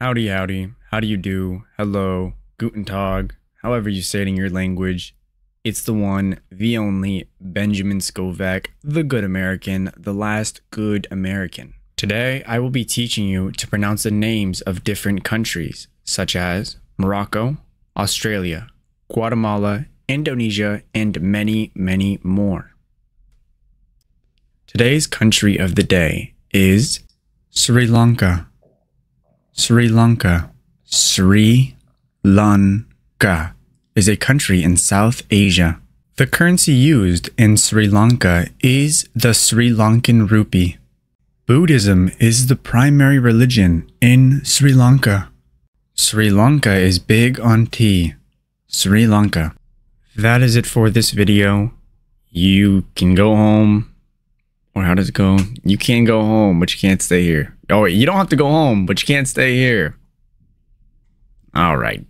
Howdy, howdy. How do you do? Hello, guten tag, however you say it in your language. It's the one, the only Benjamin Scovach, the good American, the last good American. Today, I will be teaching you to pronounce the names of different countries, such as Morocco, Australia, Guatemala, Indonesia, and many, many more. Today's country of the day is Sri Lanka. Sri Lanka. Sri Lanka is a country in South Asia. The currency used in Sri Lanka is the Sri Lankan rupee. Buddhism is the primary religion in Sri Lanka. Sri Lanka is big on tea. Sri Lanka. That is it for this video. You can go home. Or how does it go? You can go home, but you can't stay here. Oh, wait, you don't have to go home, but you can't stay here. All right.